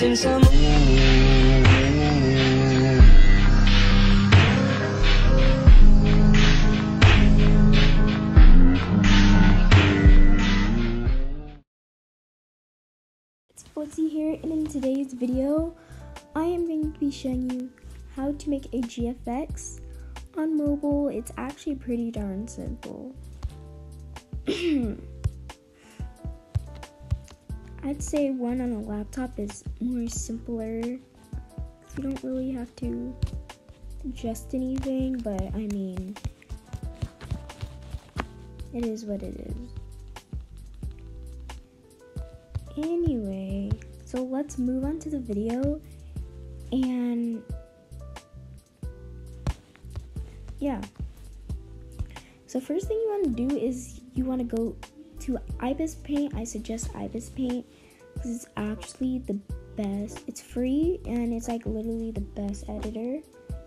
missing some. It's Footsie here, and in today's video, I am going to be showing you how to make a GFX on mobile. It's actually pretty darn simple. I'd say one on a laptop is more simpler. You don't really have to adjust anything, but I mean, it is what it is. Anyway, so let's move on to the video and yeah. So first thing you want to do is you want to go to Ibis Paint. I suggest Ibis Paint because it's actually the best. It's free and it's like literally the best editor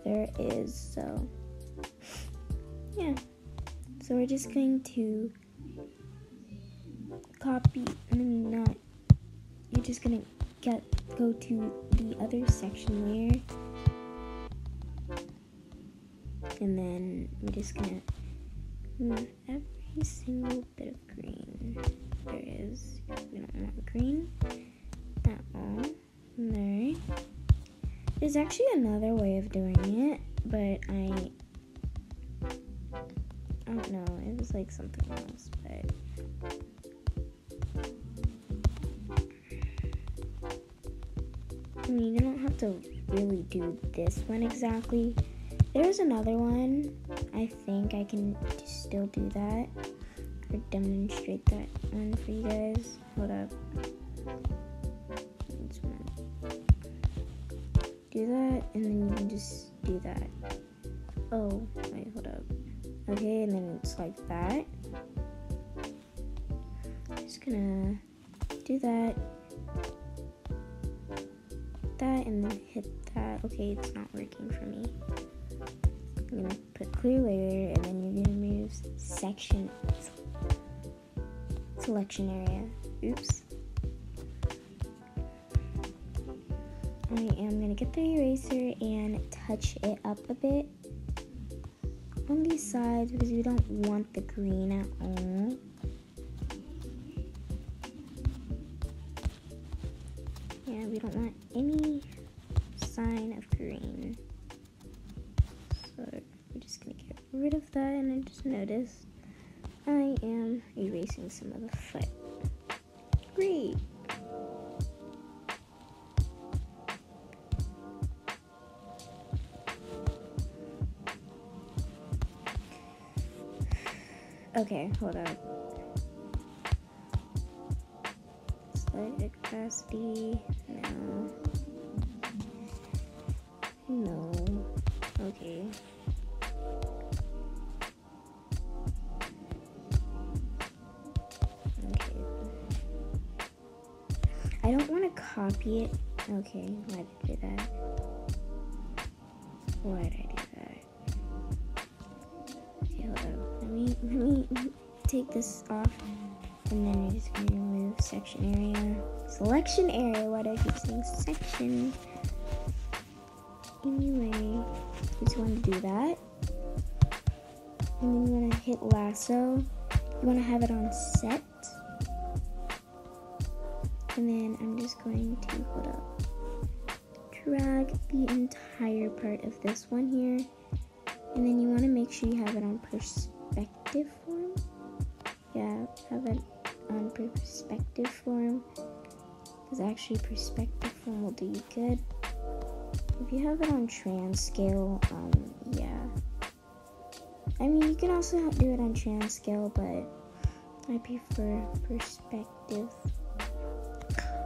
there is. So yeah. So we're just going to copy, I mean not you're just gonna get go to the other section layer and then we're just gonna hmm, move every single bit of green there is. We don't want green at all. There there's actually another way of doing it but I I don't know. It was like something else but I mean, you don't have to really do this one exactly. There's another one. I think I can still do that or demonstrate that one for you guys. Hold up. Do that, and then you can just do that. Oh, wait, hold up. Okay, and then it's like that. Just gonna do that that and then hit that. Okay, it's not working for me. I'm gonna put clear layer and then you're gonna move section selection area. Oops. I am gonna get the eraser and touch it up a bit on these sides because we don't want the green at all. Rid of that and I just noticed I am erasing some of the foot. Great. Okay, hold on. Slide capacity. No. No. Okay. Copy it. Okay, why did I do that? Why did I do that? Okay, hold. Let me let me take this off, and then we're just gonna remove section area, selection area. Why do I keep saying section? Anyway, just want to do that, and then you want to hit lasso. You want to have it on set. And then I'm just going to hold up, drag the entire part of this one here. And then you want to make sure you have it on perspective form. Yeah, have it on perspective form. Because actually perspective form will do you good. If you have it on transcale, um, yeah. I mean, you can also do it on trans scale, but I prefer perspective.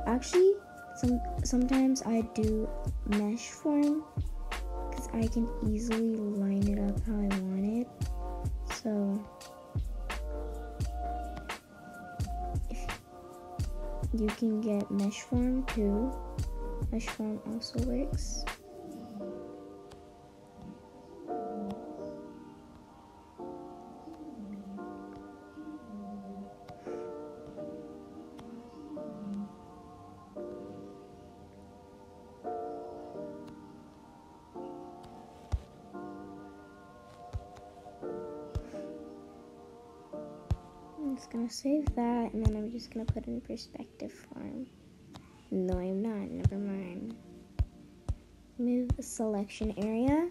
Actually, some sometimes I do mesh form because I can easily line it up how I want it. So if you can get mesh form too. Mesh form also works. Save that and then I'm just gonna put in perspective form. No, I'm not. Never mind. Move the selection area.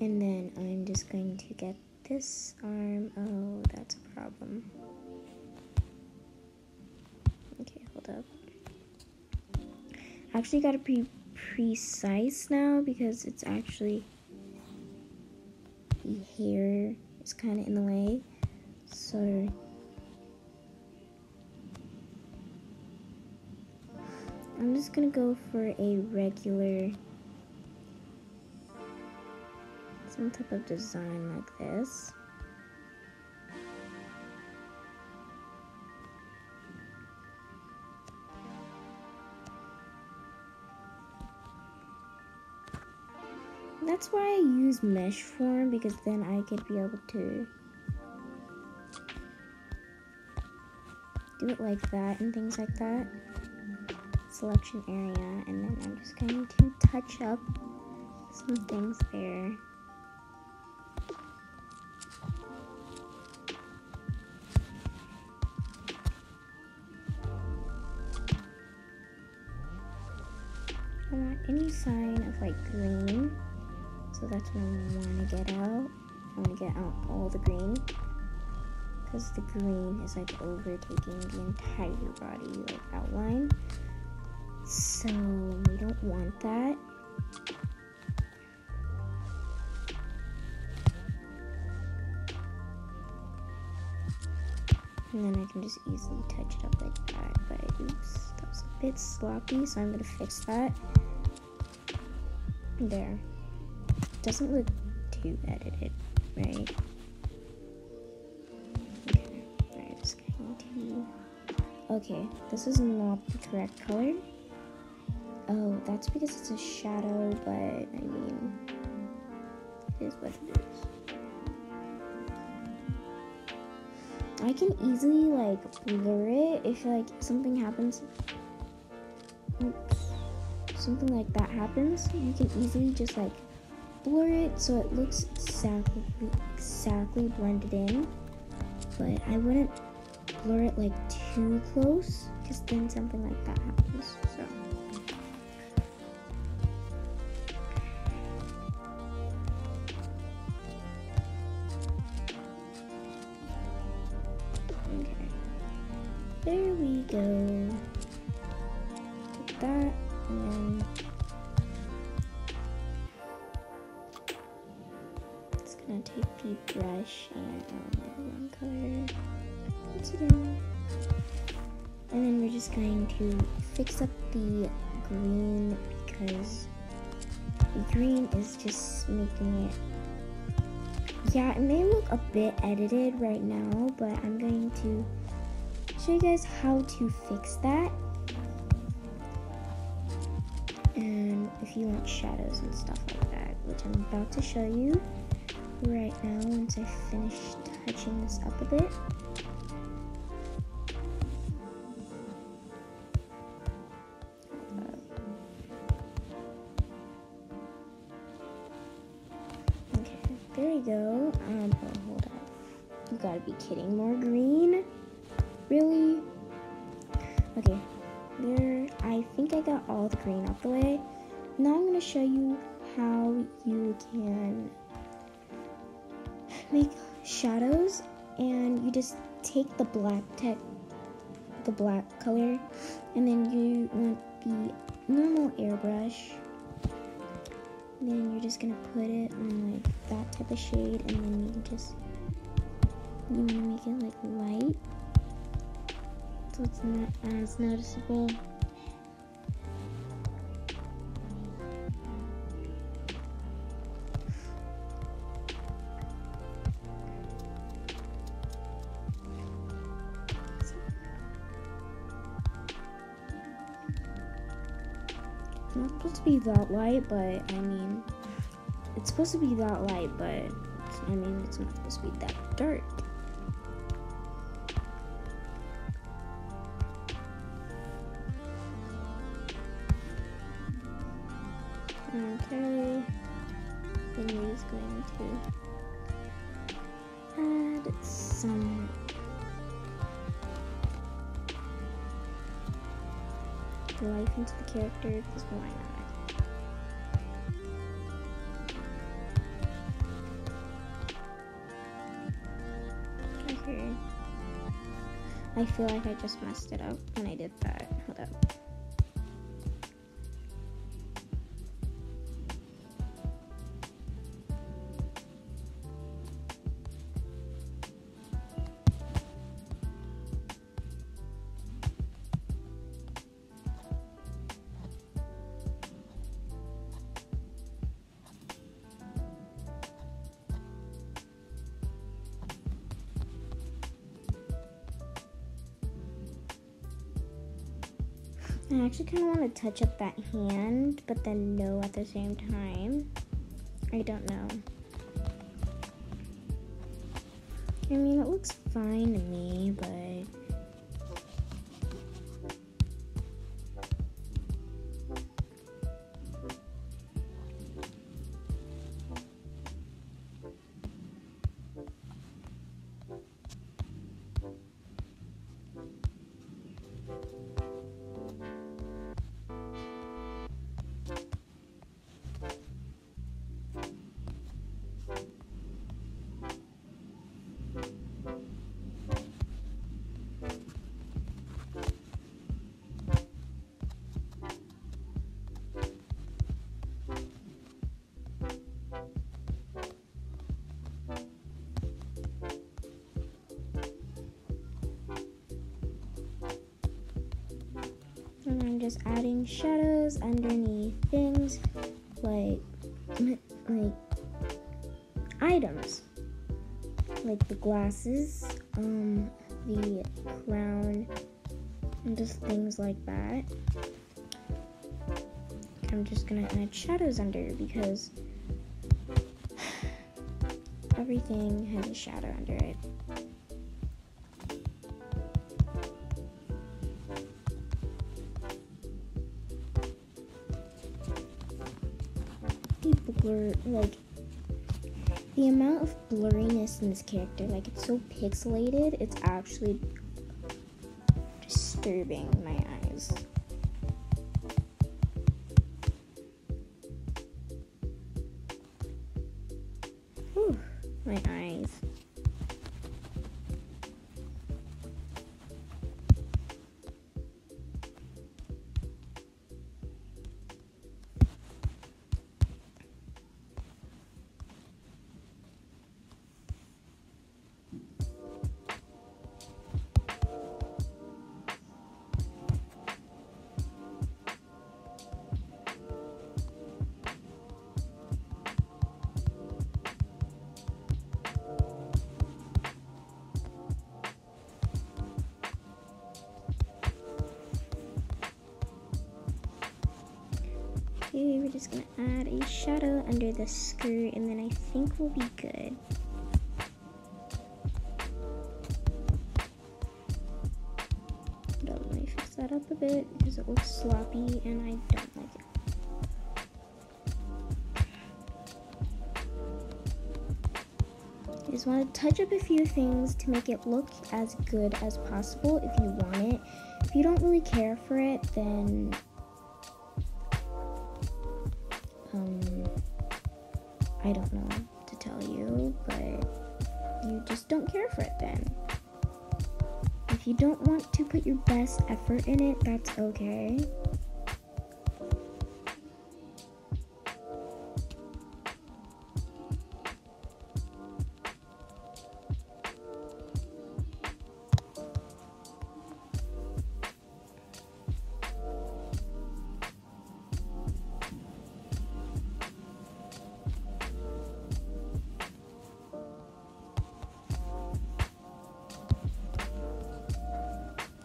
And then I'm just going to get this arm. Oh, that's a problem. Okay, hold up. Actually, gotta be precise now because it's actually hair is kind of in the way. So I'm just gonna go for a regular some type of design like this. That's why I use mesh form because then I could be able to do it like that and things like that. Selection area and then I'm just going to touch up some things there. I want any sign of like green. So that's what I want to get out. I want to get out all the green. Because the green is like overtaking the entire body like outline. So we don't want that. And then I can just easily touch it up like that. But oops, that was a bit sloppy, so I'm gonna fix that. There. Doesn't look too edited, right? Okay, this is not the correct color. Oh, that's because it's a shadow, but I mean, it is what it is. I can easily like blur it if like something happens. Oops. Something like that happens, you can easily just like blur it so it looks exactly exactly blended in. But I wouldn't blur it like too close because then something like that happens. So There we go. Take that and then it's gonna take the brush and um, one color once again. And then we're just going to fix up the green because the green is just making it yeah, it may look a bit edited right now, but I'm going to show you guys how to fix that. And if you want shadows and stuff like that, which I'm about to show you right now once I finish touching this up a bit. Okay, there you go. Um, oh, hold up. You gotta be kidding. More I got all the green out the way. Now I'm gonna show you how you can make shadows and you just take the black tech the black color and then you want the normal airbrush then you're just gonna put it on like that type of shade and then you just you wanna make it like light so it's not as noticeable to be that light, but I mean, it's supposed to be that light, but I mean, it's not supposed to be that dark. Okay, then we're just going to add some life into the character because why not? Feel like I just messed it up when I did that. Hold up. Actually kind of want to touch up that hand, but then no at the same time. I don't know. I mean, it looks fine to me, but Just adding shadows underneath things like like items. Like the glasses um the crown and just things like that. I'm just gonna add shadows under because everything has a shadow under it blur like the amount of blurriness in this character like it's so pixelated it's actually disturbing my eyes just gonna add a shadow under the skirt and then I think we'll be good. Don't let me fix that up a bit because it looks sloppy and I don't like it. Just want to touch up a few things to make it look as good as possible if you want it. If you don't really care for it, then your best effort in it, that's okay.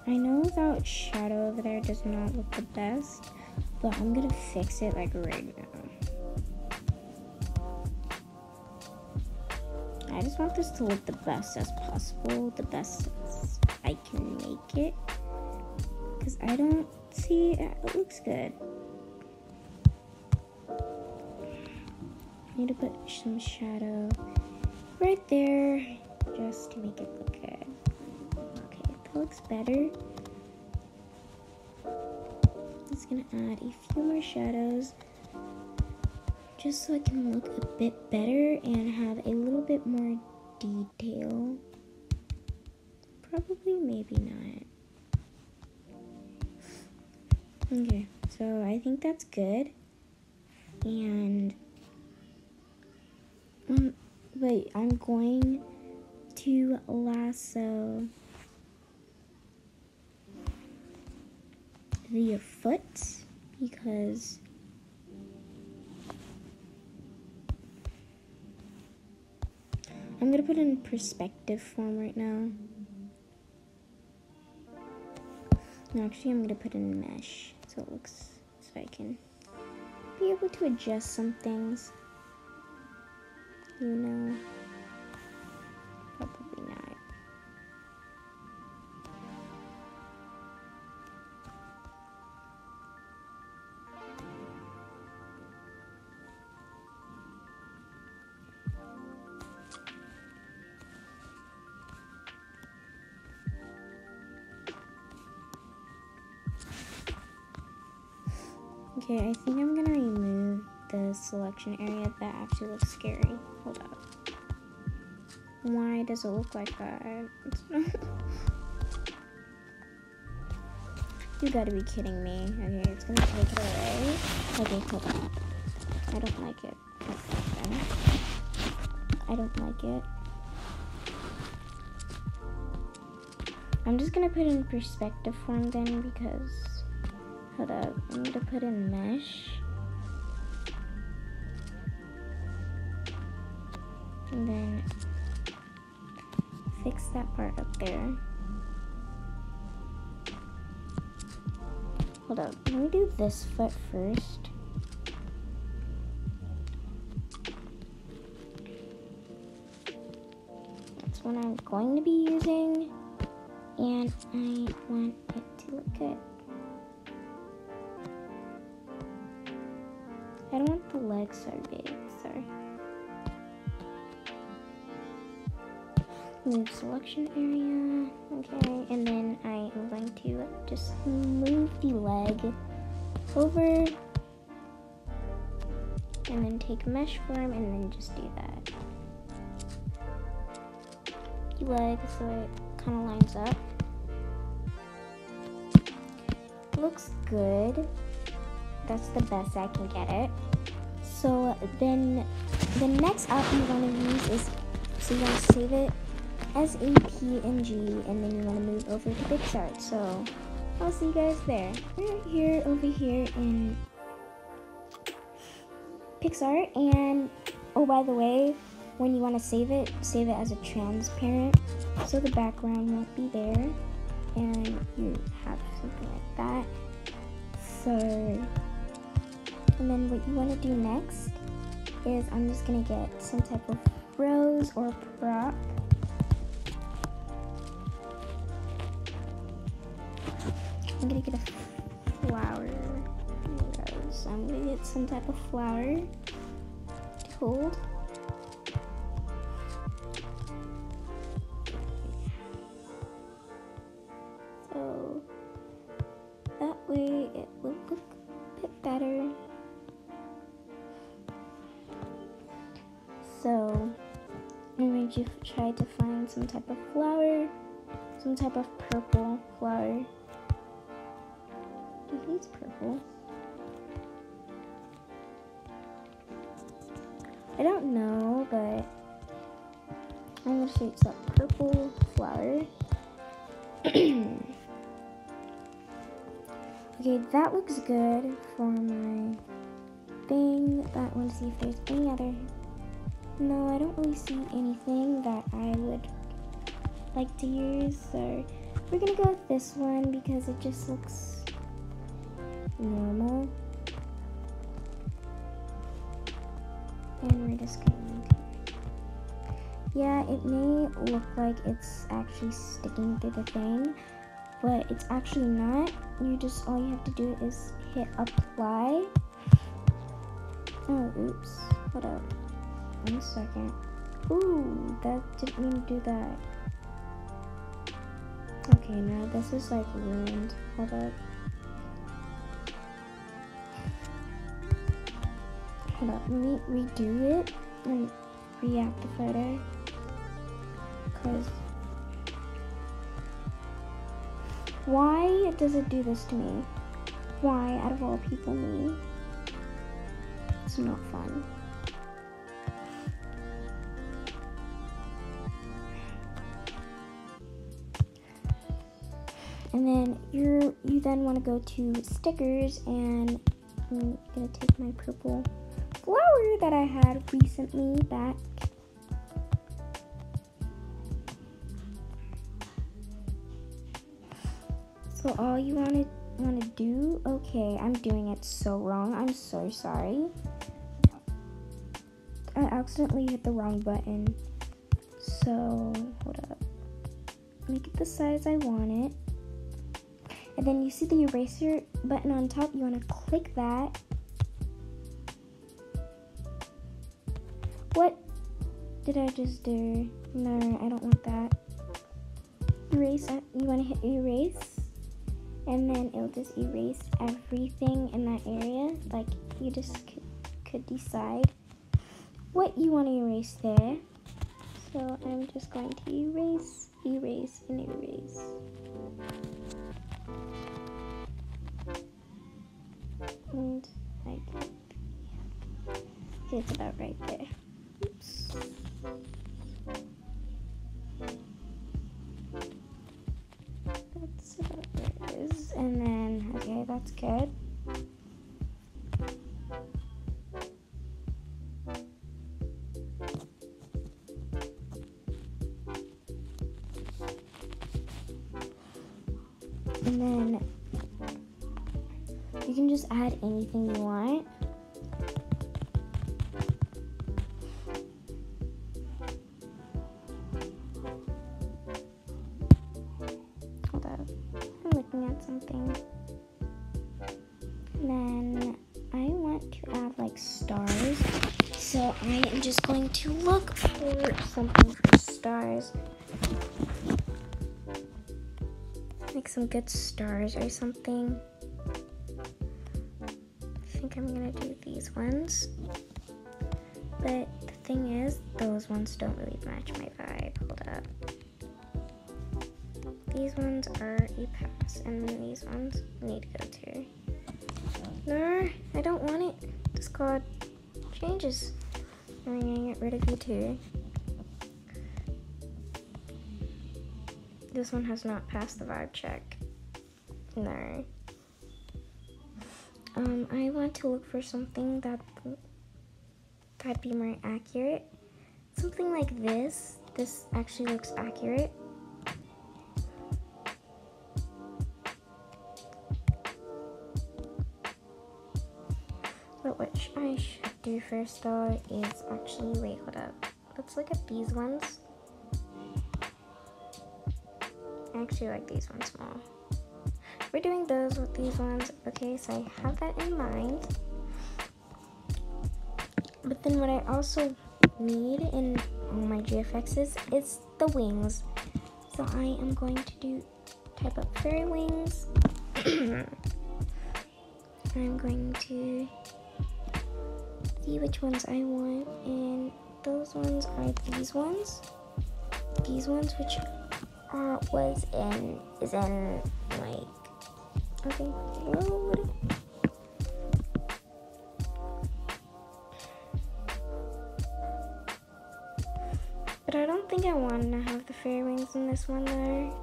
I know that shadow over there does not look the best, but I'm gonna fix it like right now. I just want this to look the best as possible, the best as I can make it. Because I don't see it, it looks good. I need to put some shadow right there just to make it look looks better. just gonna add a few more shadows just so I can look a bit better and have a little bit more detail. Probably, maybe not. Okay, so I think that's good. And, um, wait, I'm going to lasso the foot because I'm gonna put in perspective form right now. No, actually I'm gonna put in mesh so it looks so I can be able to adjust some things. You know. Okay, I think I'm gonna remove the selection area that actually looks scary. Hold up. Why does it look like that? you gotta be kidding me. Okay, it's gonna take it away. Okay, hold on. I don't like it. I don't like it. I'm just gonna put it in perspective form then because Hold up, I need to put in mesh. And then fix that part up there. Hold up, let me do this foot first. That's what I'm going to be using. And I want it to look good. Legs so big, sorry. Move selection area, okay, and then I am going to just move the leg over and then take mesh form and then just do that. The leg so it kind of lines up. Looks good that's the best I can get it. So then the next app you want to use is, so you want to save it as a PNG and then you want to move over to PicsArt. So I'll see you guys there. We're here over here in PicsArt and oh by the way, when you want to save it, save it as a transparent so the background won't be there and you have something like that. So and then what you want to do next is I'm just going to get some type of rose or prop. I'm going to get a flower rose. I'm going to get some type of flower to hold. So that way it will look a bit better. So I'm going to try to find some type of flower, some type of purple flower. Do these purple? I don't know, but I'm gonna shoot some purple flower. okay, that looks good for my thing. But I want to see if there's any other no, I don't really see anything that I would like to use, so we're gonna go with this one because it just looks normal. And we're just going to... Yeah, it may look like it's actually sticking to the thing, but it's actually not. You just, all you have to do is hit apply. Oh, oops. what up one second. Ooh, that didn't mean to do that. Okay, now this is like ruined. Hold up. Hold up, let me redo it and react the photo. Cause why does it do this to me? Why out of all people me? It's not fun. And then you're you then want to go to stickers and I'm gonna take my purple flower that I had recently back. So all you want to want to do, okay, I'm doing it so wrong. I'm so sorry. I accidentally hit the wrong button. So, hold up. Make it the size I want it. And then you see the eraser button on top. You want to click that. What did I just do? No, I don't want that. Erase. Uh, you want to hit erase. And then it'll just erase everything in that area. Like you just could, could decide what you want to erase there. So I'm just going to erase, erase, and erase. And I it's about right there. Oops. That's about where it is. And then, okay, that's good. And then just add anything you want. Hold up. I'm looking at something. And then I want to add like stars. So I am just going to look for something for stars. Like some good stars or something. Ones. But the thing is, those ones don't really match my vibe. Hold up. These ones are a pass, and these ones need to go too. No, I don't want it. This changes. I'm gonna get rid of you too. This one has not passed the vibe check. No. Um, I want to look for something that that'd be more accurate. Something like this. This actually looks accurate. But what I should do first though is actually wait, hold up. Let's look at these ones. I actually like these ones more. We're doing those with these ones. Okay, so I have that in mind. But then what I also need in all my GFXs is the wings. So I am going to do type up fairy wings. I'm going to see which ones I want and those ones are these ones. These ones which are was in is in like But I don't think I want to have the fairy wings in this one though.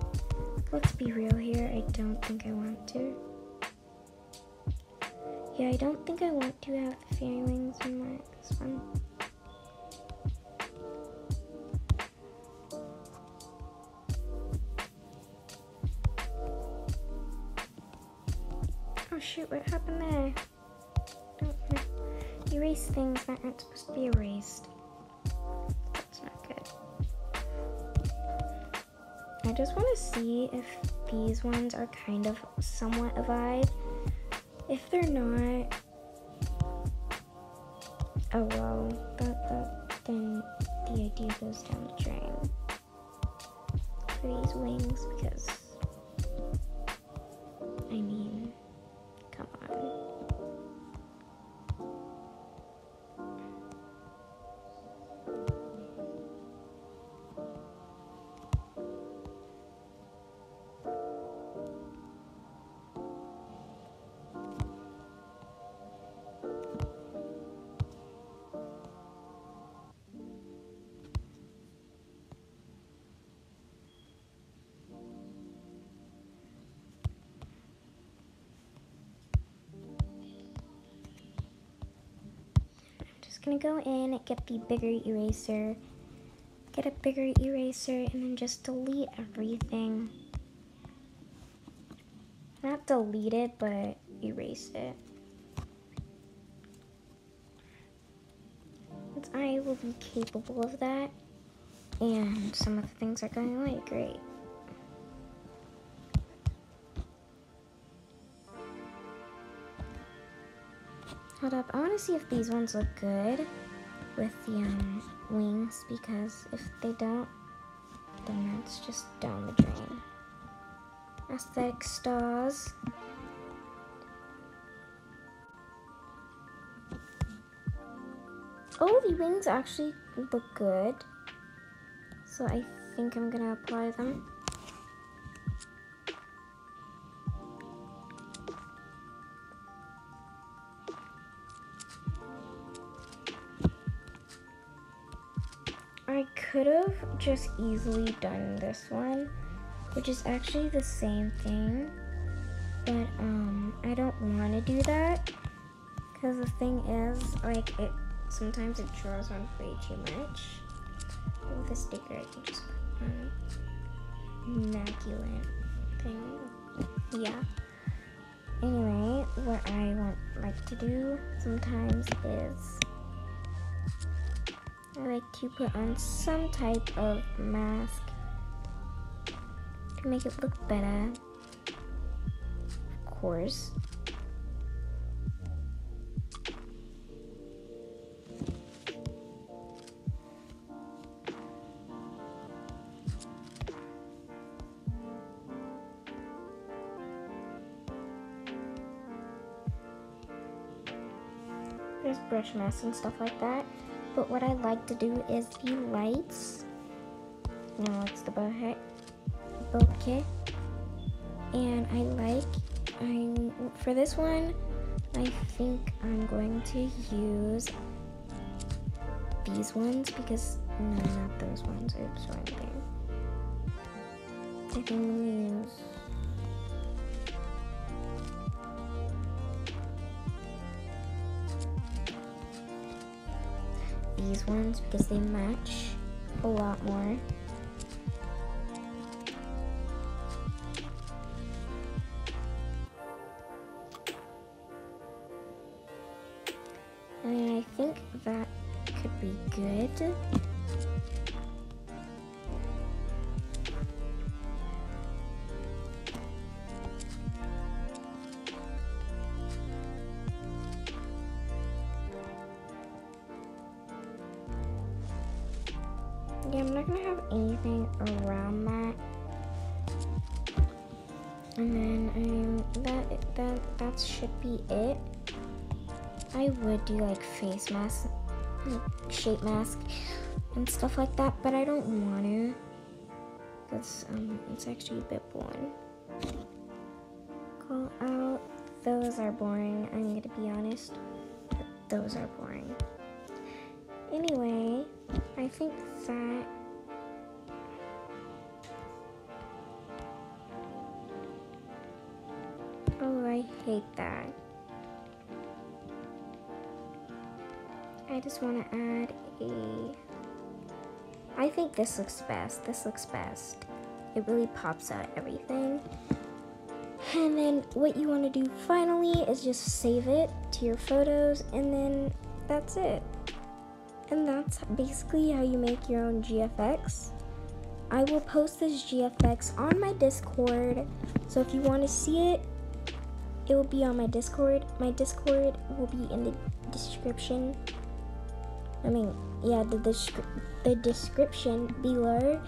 Let's be real here, I don't think I want to. Yeah, I don't think I want to have the fairy wings in my this one. Shoot, what happened there? Don't erase things that aren't supposed to be erased. That's not good. I just want to see if these ones are kind of somewhat a vibe. If they're not, oh well, that, that, then the idea goes down the drain for these wings because, gonna go in, get the bigger eraser, get a bigger eraser, and then just delete everything. Not delete it, but erase it. I will be capable of that, and some of the things are going away, great. Hold up, I want to see if these ones look good with the um, wings because if they don't, then that's just down the drain. Aesthetic stars. Oh, the wings actually look good. So I think I'm gonna apply them. Just easily done this one, which is actually the same thing, but um, I don't want to do that because the thing is, like, it sometimes it draws on way too much. With a sticker, I can just put on immaculate thing. Yeah. Anyway, what I want like to do sometimes is I like to put on some type of mask to make it look better. Of course. There's brush masks and stuff like that. But what I like to do is the lights. No, it's the bokeh. bokeh. And I like, I'm, for this one, I think I'm going to use these ones because, no, not those ones. Oops. I think going to use these ones because they match a lot more. And I think that could be good. It. I would do like face mask, like shape mask, and stuff like that, but I don't want to. Cause um, it's actually a bit boring. Call out. Those are boring. I'm gonna be honest. Those are boring. Anyway, I think that Oh, I hate that. I just want to add a... I think this looks best. This looks best. It really pops out everything. And then what you want to do finally is just save it to your photos and then that's it. And that's basically how you make your own GFX. I will post this GFX on my Discord, so if you want to see it, it will be on my Discord. My Discord will be in the description. I mean, yeah, the, descri the description below.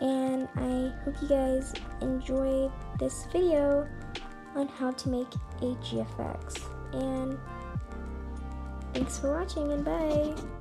And I hope you guys enjoyed this video on how to make a GFX. And thanks for watching and bye!